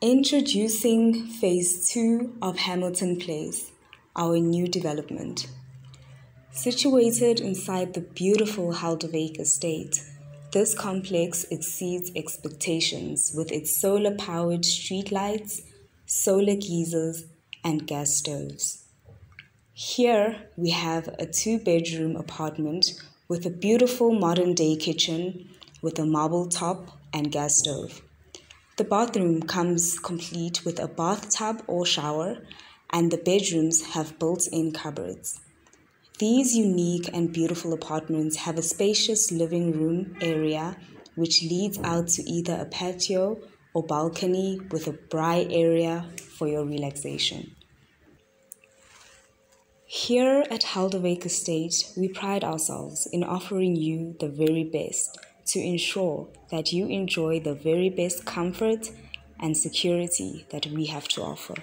Introducing Phase 2 of Hamilton Place, our new development. Situated inside the beautiful Helderwyk estate, this complex exceeds expectations with its solar powered streetlights, solar geysers, and gas stoves. Here we have a two bedroom apartment with a beautiful modern day kitchen with a marble top and gas stove. The bathroom comes complete with a bathtub or shower, and the bedrooms have built in cupboards. These unique and beautiful apartments have a spacious living room area which leads out to either a patio or balcony with a braai area for your relaxation. Here at Helderwyk Estate, we pride ourselves in offering you the very best to ensure that you enjoy the very best comfort and security that we have to offer.